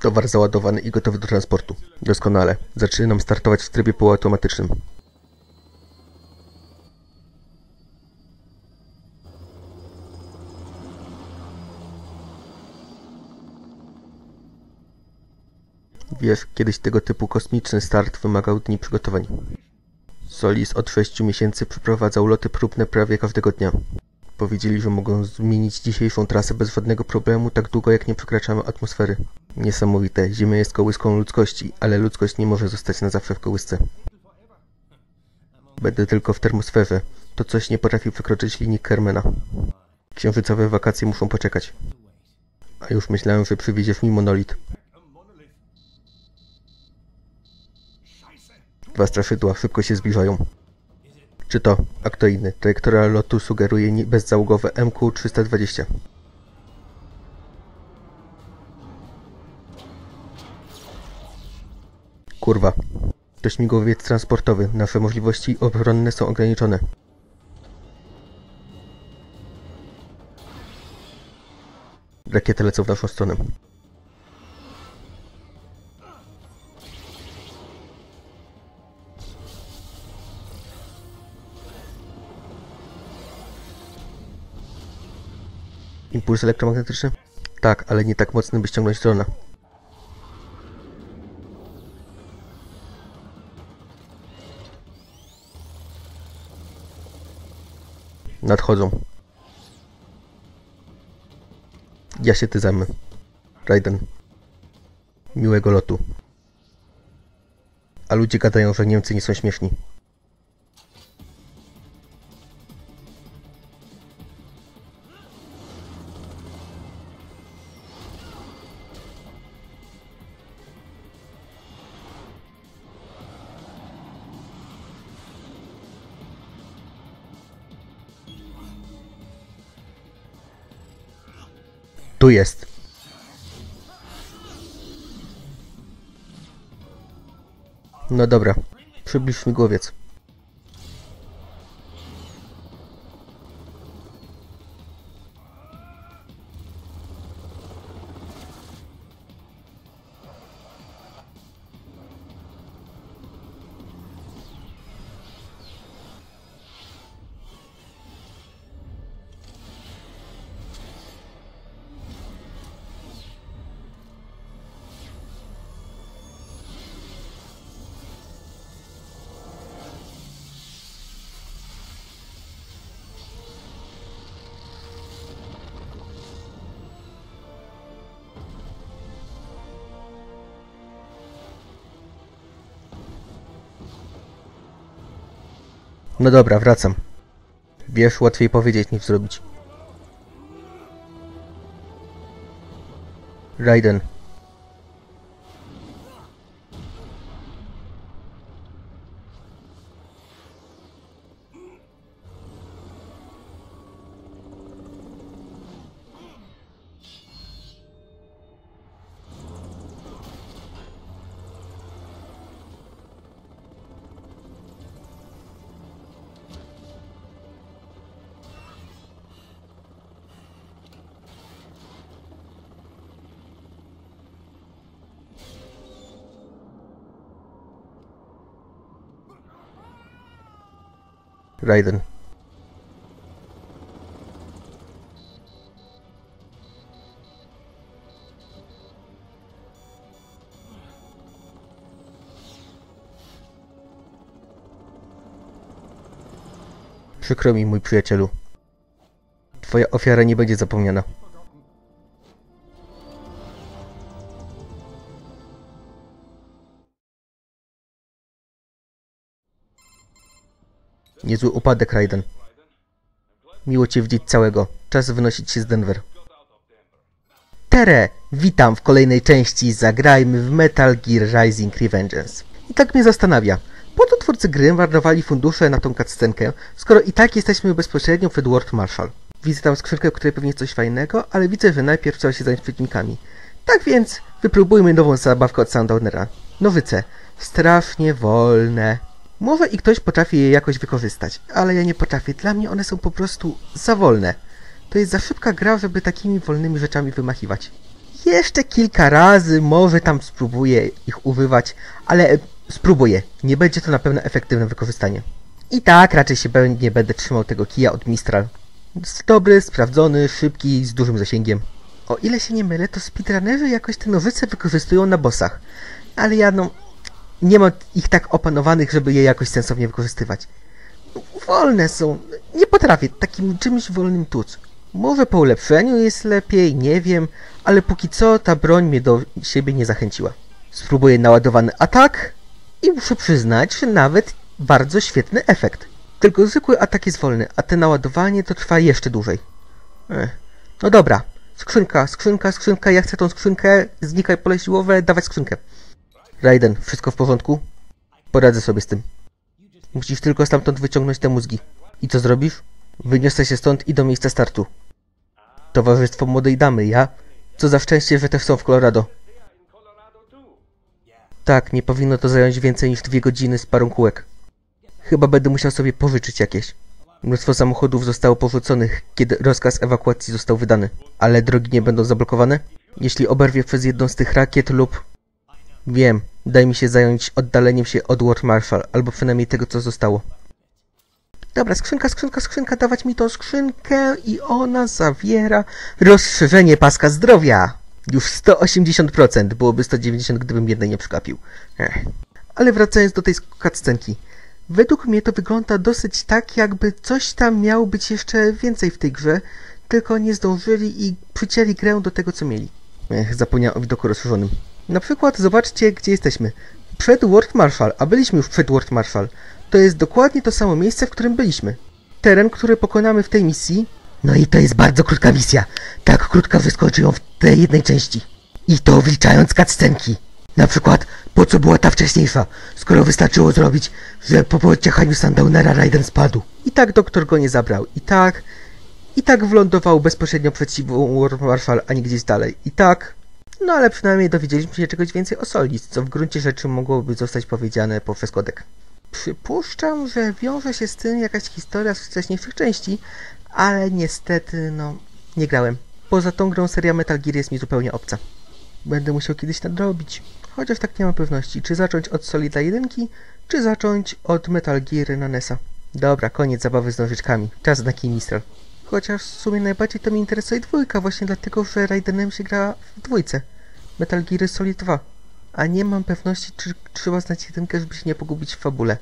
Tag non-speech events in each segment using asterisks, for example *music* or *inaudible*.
Towar załadowany i gotowy do transportu. Doskonale. Zaczynam startować w trybie półautomatycznym. Wiesz, kiedyś tego typu kosmiczny start wymagał dni przygotowań. Solis od sześciu miesięcy przeprowadzał loty próbne prawie każdego dnia. Powiedzieli, że mogą zmienić dzisiejszą trasę bez żadnego problemu tak długo jak nie przekraczamy atmosfery. Niesamowite, Ziemia jest kołyską ludzkości, ale ludzkość nie może zostać na zawsze w kołysce. Będę tylko w termosferze. To coś nie potrafi przekroczyć linii Kermena. Księżycowe wakacje muszą poczekać. A już myślałem, że przywieziesz mi monolit. Dwa straszydła szybko się zbliżają. Czy to, a kto inny, trajektoria lotu sugeruje bezzałogowe MQ-320. Kurwa. To śmigłowiec transportowy. Nasze możliwości obronne są ograniczone. Rakiety lecą w naszą stronę. Impuls elektromagnetyczny? Tak, ale nie tak mocny, by ściągnąć drona. Nadchodzą. Ja się ty zajmę. Raiden. Miłego lotu. A ludzie gadają, że Niemcy nie są śmieszni. Tu jest. No dobra. Przybliż śmigłowiec. No dobra, wracam. Wiesz, łatwiej powiedzieć niż zrobić. Raiden. Raiden. Przykro mi, mój przyjacielu. Twoja ofiara nie będzie zapomniana. Niezły upadek, Raiden. Miło cię widzieć całego. Czas wynosić się z Denver. Tere! Witam w kolejnej części Zagrajmy w Metal Gear Rising Revengeance. I tak mnie zastanawia, po co twórcy gry marnowali fundusze na tą cutscenkę, skoro i tak jesteśmy bezpośrednio przed World Marshal. Widzę tam skrzynkę, w której pewnie coś fajnego, ale widzę, że najpierw trzeba się zająć przeciwnikami. Tak więc wypróbujmy nową zabawkę od Sundownera. Nowyce. Strasznie wolne. Może i ktoś potrafi je jakoś wykorzystać, ale ja nie potrafię. Dla mnie one są po prostu za wolne. To jest za szybka gra, żeby takimi wolnymi rzeczami wymachiwać. Jeszcze kilka razy, może tam spróbuję ich używać, ale e, spróbuję. Nie będzie to na pewno efektywne wykorzystanie. I tak raczej się nie będę trzymał tego kija od Mistral. Jest dobry, sprawdzony, szybki, z dużym zasięgiem. O ile się nie mylę, to speedrunnerzy jakoś te nożyce wykorzystują na bossach. Ale ja no, nie mam ich tak opanowanych, żeby je jakoś sensownie wykorzystywać. Wolne są. Nie potrafię takim czymś wolnym tuc. Może po ulepszeniu jest lepiej, nie wiem, ale póki co ta broń mnie do siebie nie zachęciła. Spróbuję naładowany atak i muszę przyznać, że nawet bardzo świetny efekt. Tylko zwykły atak jest wolny, a te naładowanie to trwa jeszcze dłużej. Ech. No dobra, skrzynka, skrzynka, skrzynka, ja chcę tą skrzynkę, znikaj pole siłowe, dawać skrzynkę. Raiden, wszystko w porządku? Poradzę sobie z tym. Musisz tylko stamtąd wyciągnąć te mózgi. I co zrobisz? Wyniosę się stąd i do miejsca startu. Towarzystwo młodej damy, ja? Co za szczęście, że też są w Colorado. Tak, nie powinno to zająć więcej niż dwie godziny z parą kółek. Chyba będę musiał sobie pożyczyć jakieś. Mnóstwo samochodów zostało porzuconych, kiedy rozkaz ewakuacji został wydany. Ale drogi nie będą zablokowane? Jeśli oberwie przez jedną z tych rakiet lub... Wiem, daj mi się zająć oddaleniem się od World Marshall, albo przynajmniej tego, co zostało. Dobra, skrzynka, skrzynka, skrzynka, dawać mi tą skrzynkę i ona zawiera rozszerzenie paska zdrowia. Już 180%, byłoby 190, gdybym jednej nie przykapił. Ech. Ale wracając do tej cutscenki. Według mnie to wygląda dosyć tak, jakby coś tam miało być jeszcze więcej w tej grze, tylko nie zdążyli i przycięli grę do tego, co mieli. Ech, zapomniałem o widoku rozszerzonym. Na przykład zobaczcie, gdzie jesteśmy. Przed World Marshall, a byliśmy już przed World Marshall. To jest dokładnie to samo miejsce, w którym byliśmy. Teren, który pokonamy w tej misji. No i to jest bardzo krótka misja. Tak krótka, że skończy ją w tej jednej części. I to wliczając cutscenki. Na przykład, po co była ta wcześniejsza, skoro wystarczyło zrobić, że po pociechaniu Sundownera Raiden spadł. I tak doktor go nie zabrał. I tak... I tak wlądował bezpośrednio przed siłą World Marshall, a nie gdzieś dalej. I tak... No ale przynajmniej dowiedzieliśmy się czegoś więcej o Solis, co w gruncie rzeczy mogłoby zostać powiedziane poprzez kodek. Przypuszczam, że wiąże się z tym jakaś historia z wcześniejszych części, ale niestety, no, nie grałem. Poza tą grą seria Metal Gear jest mi zupełnie obca. Będę musiał kiedyś nadrobić. Chociaż tak nie mam pewności, czy zacząć od Solida 1, czy zacząć od Metal Gear na NESa. Dobra, koniec zabawy z nożyczkami. Czas na Mistral. Chociaż w sumie najbardziej to mnie interesuje dwójka, właśnie dlatego, że Raidenem się gra w dwójce. Metal Gear Solid 2. A nie mam pewności, czy trzeba znać jedynkę, żeby się nie pogubić w fabule.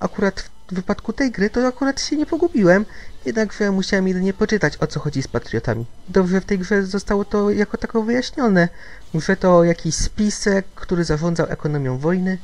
Akurat w wypadku tej gry to akurat się nie pogubiłem, jednakże musiałem jedynie poczytać o co chodzi z patriotami. Dobrze w tej grze zostało to jako tako wyjaśnione, że to jakiś spisek, który zarządzał ekonomią wojny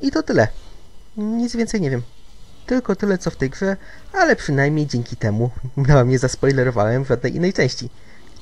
i to tyle. Nic więcej nie wiem. Tylko tyle co w tej grze, ale przynajmniej dzięki temu *laughs* no, nie zaspoilerowałem żadnej innej części.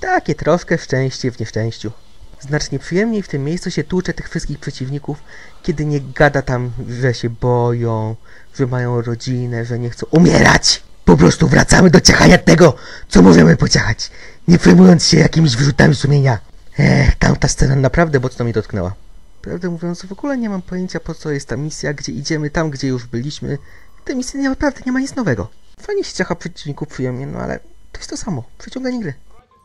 Takie troszkę szczęście w nieszczęściu. Znacznie przyjemniej w tym miejscu się tłucze tych wszystkich przeciwników, kiedy nie gada tam, że się boją, że mają rodzinę, że nie chcą umierać. Po prostu wracamy do ciachania tego, co możemy pociachać, nie przejmując się jakimiś wyrzutami sumienia. Ech, tamta scena naprawdę mocno mnie dotknęła. Prawdę mówiąc, w ogóle nie mam pojęcia po co jest ta misja, gdzie idziemy tam, gdzie już byliśmy. Tej misji naprawdę nie ma nic nowego. Fajnie się ciacha przeciwników przyjemnie, no ale to jest to samo. Przeciąganie gry.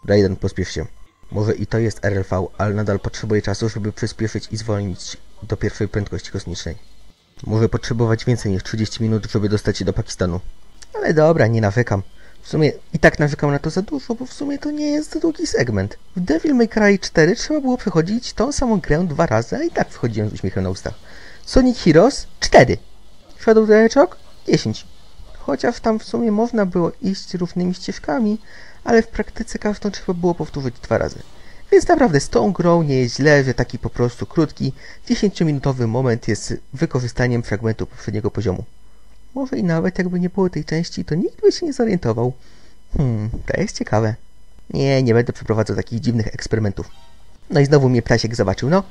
Raiden, pospiesz się. Może i to jest RLV, ale nadal potrzebuje czasu, żeby przyspieszyć i zwolnić do pierwszej prędkości kosmicznej. Może potrzebować więcej niż 30 minut, żeby dostać się do Pakistanu. Ale dobra, nie narzekam. W sumie i tak narzekam na to za dużo, bo w sumie to nie jest długi segment. W Devil May Cry 4 trzeba było przechodzić tą samą grę dwa razy, a i tak wchodziłem z uśmiechem na ustach. Sonic Heroes 4. Shadow the Hedgehog 10. Chociaż tam w sumie można było iść równymi ścieżkami, ale w praktyce każdą trzeba było powtórzyć dwa razy. Więc naprawdę z tą grą nie jest źle, że taki po prostu krótki, 10-minutowy moment jest wykorzystaniem fragmentu poprzedniego poziomu. Może i nawet jakby nie było tej części, to nikt by się nie zorientował. Hmm, to jest ciekawe. Nie, nie będę przeprowadzał takich dziwnych eksperymentów. No i znowu mnie ptasiek zobaczył, no.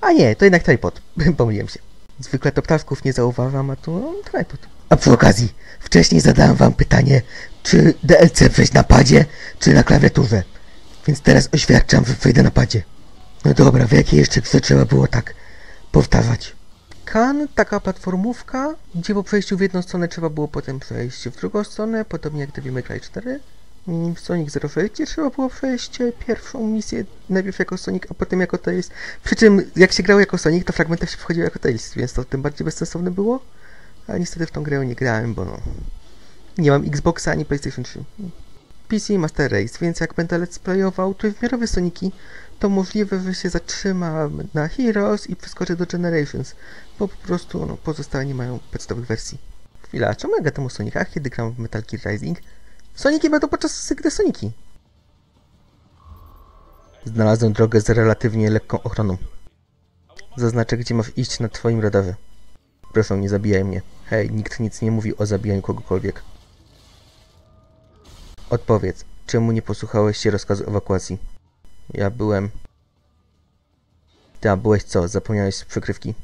A nie, to jednak tripod. *laughs* Pomyliłem się. Zwykle to ptaszków nie zauważam, a tu no, tripod. A przy okazji, wcześniej zadałem wam pytanie, czy DLC przejść na padzie, czy na klawiaturze. Więc teraz oświadczam, że przejdę na padzie. No dobra, w jakiej jeszcze grze trzeba było tak powtarzać? Kan, taka platformówka, gdzie po przejściu w jedną stronę trzeba było potem przejść w drugą stronę, podobnie jak Devil May Cry 4. Mm, Sonic 06, gdzie trzeba było przejść pierwszą misję najpierw jako Sonic, a potem jako Tails. Przy czym jak się grało jako Sonic, to fragmentów się wchodziło jako Tails, więc to tym bardziej bezsensowne było. Ale niestety w tą grę nie grałem, bo no... Nie mam Xboxa ani PlayStation 3. PC Master Race, więc jak będę let's playował trójwymiarowe Soniki, to możliwe, że się zatrzymam na Heroes i przeskoczę do Generations, bo po prostu no, pozostałe nie mają podstawowych wersji. Chwila, czemu ja gadam o Sonicach, kiedy gram w Metal Gear Rising? Soniki będą podczas gry Soniki. Znalazłem drogę z relatywnie lekką ochroną. Zaznaczę, gdzie masz iść na twoim radarze. Proszę, nie zabijaj mnie. Hej, nikt nic nie mówi o zabijaniu kogokolwiek. Odpowiedz, czemu nie posłuchałeś się rozkazu ewakuacji? Ja byłem... Ty, a byłeś co? Zapomniałeś przykrywki?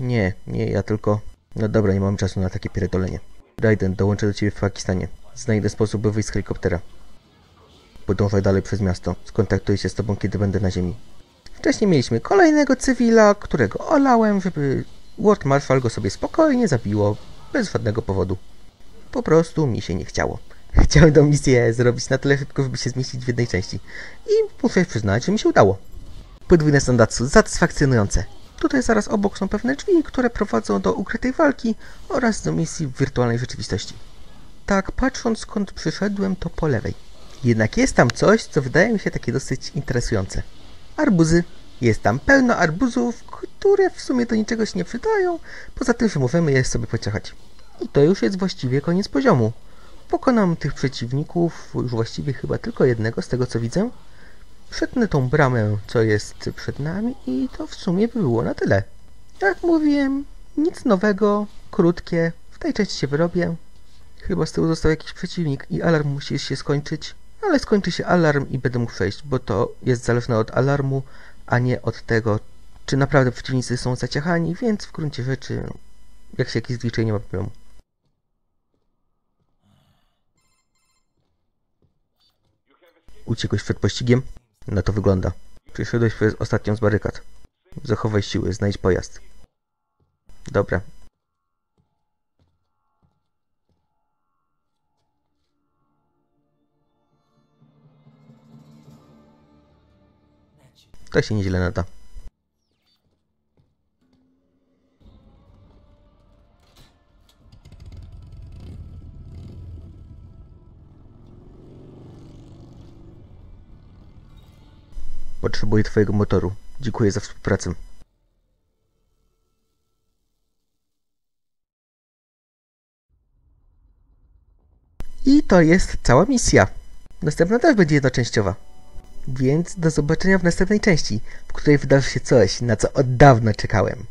Nie, nie, ja tylko... No dobra, nie mam czasu na takie pierdolenie. Raiden, dołączę do ciebie w Pakistanie. Znajdę sposób, by wyjść z helikoptera. Podążaj dalej przez miasto. Skontaktuję się z tobą, kiedy będę na ziemi. Wcześniej mieliśmy kolejnego cywila, którego olałem, żeby World Marshal go sobie spokojnie zabiło, bez żadnego powodu. Po prostu mi się nie chciało. *laughs* Chciałem tę misję zrobić na tyle szybko, żeby się zmieścić w jednej części. I muszę przyznać, że mi się udało. Podwójne standardy satysfakcjonujące. Tutaj zaraz obok są pewne drzwi, które prowadzą do ukrytej walki oraz do misji w wirtualnej rzeczywistości. Tak, patrząc skąd przyszedłem, to po lewej. Jednak jest tam coś, co wydaje mi się takie dosyć interesujące. Arbuzy. Jest tam pełno arbuzów, które w sumie do niczego się nie przydają, poza tym, że możemy je sobie pociechać. I to już jest właściwie koniec poziomu. Pokonam tych przeciwników, już właściwie chyba tylko jednego z tego co widzę. Przetnę tą bramę, co jest przed nami i to w sumie by było na tyle. Jak mówiłem, nic nowego, krótkie, w tej części się wyrobię. Chyba z tyłu został jakiś przeciwnik i alarm musi się skończyć, ale skończy się alarm i będę mógł przejść, bo to jest zależne od alarmu, a nie od tego, czy naprawdę przeciwnicy są zaciachani, więc w gruncie rzeczy, jak się jakiś zliczy, nie ma problemu. Uciekłeś przed pościgiem? Na to wygląda. Przyszedłeś przez ostatnią z barykad. Zachowaj siły, znajdź pojazd. Dobra. To się nieźle nada. Potrzebuję twojego motoru. Dziękuję za współpracę. I to jest cała misja. Następna też będzie jednoczęściowa. Więc do zobaczenia w następnej części, w której wydarzy się coś, na co od dawna czekałem.